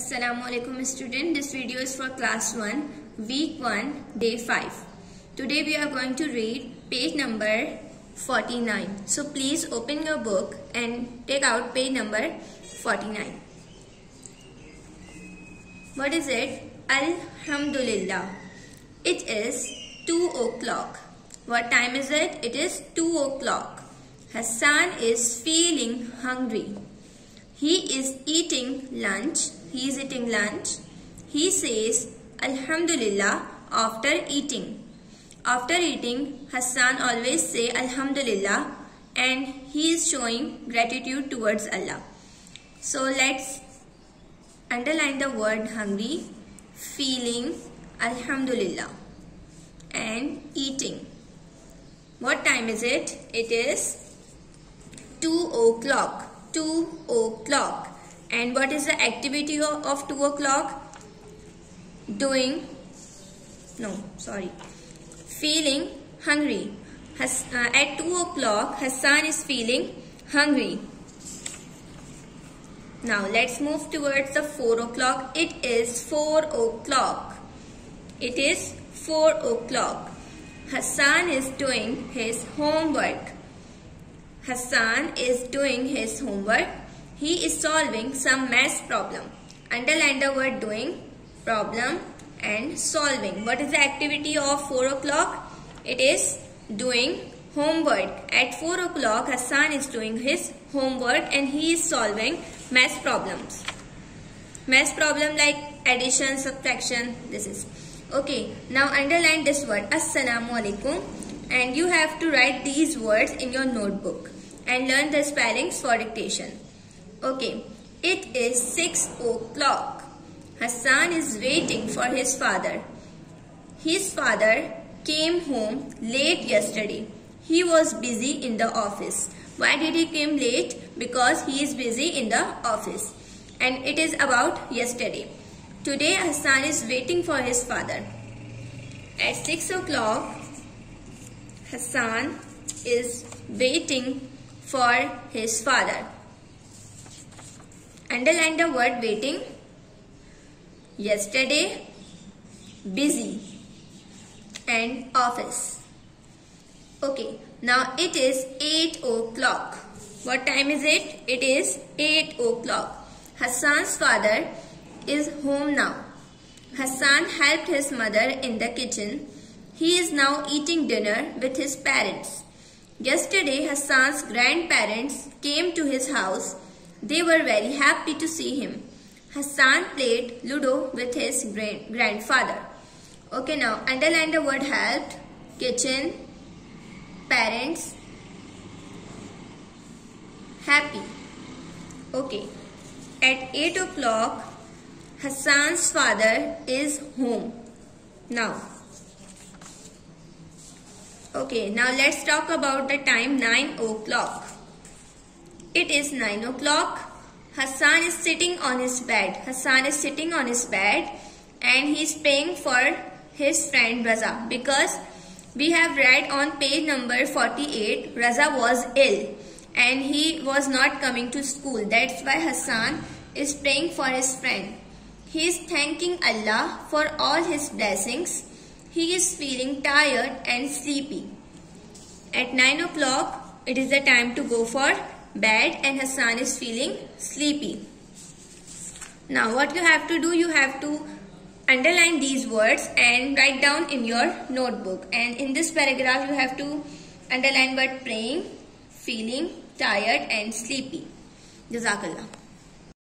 Assalamu alaikum student. This video is for class 1, week 1, day 5. Today we are going to read page number 49. So please open your book and take out page number 49. What is it? Alhamdulillah. It is 2 o'clock. What time is it? It is 2 o'clock. Hassan is feeling hungry. He is eating lunch. He is eating lunch. He says Alhamdulillah after eating. After eating, Hassan always say Alhamdulillah and he is showing gratitude towards Allah. So let's underline the word hungry, feeling Alhamdulillah and eating. What time is it? It is 2 o'clock. 2 o'clock. And what is the activity of 2 o'clock? Doing, no, sorry, feeling hungry. Has, uh, at 2 o'clock, Hassan is feeling hungry. Now let's move towards the 4 o'clock. It is 4 o'clock. It is 4 o'clock. Hassan is doing his homework. Hassan is doing his homework. He is solving some math problem. Underline the word doing, problem and solving. What is the activity of 4 o'clock? It is doing homework. At 4 o'clock, Hassan is doing his homework and he is solving math problems. Math problem like addition, subtraction, this is. Okay, now underline this word, Assalamu alaikum and you have to write these words in your notebook and learn the spellings for dictation. Okay, it is 6 o'clock. Hassan is waiting for his father. His father came home late yesterday. He was busy in the office. Why did he came late? Because he is busy in the office. And it is about yesterday. Today Hassan is waiting for his father. At 6 o'clock, Hassan is waiting for his father. Underline the word waiting. Yesterday, busy and office. Okay, now it is 8 o'clock. What time is it? It is 8 o'clock. Hassan's father is home now. Hassan helped his mother in the kitchen. He is now eating dinner with his parents. Yesterday, Hassan's grandparents came to his house. They were very happy to see him. Hassan played Ludo with his grandfather. Okay, now underline the word helped, kitchen, parents, happy. Okay, at 8 o'clock, Hassan's father is home. Now, okay, now let's talk about the time 9 o'clock. It is 9 o'clock. Hassan is sitting on his bed. Hassan is sitting on his bed and he is praying for his friend Raza because we have read on page number 48 Raza was ill and he was not coming to school. That's why Hassan is praying for his friend. He is thanking Allah for all his blessings. He is feeling tired and sleepy. At 9 o'clock, it is the time to go for bed and Hassan is feeling sleepy. Now what you have to do, you have to underline these words and write down in your notebook. And in this paragraph, you have to underline word praying, feeling, tired and sleepy. Jazakallah.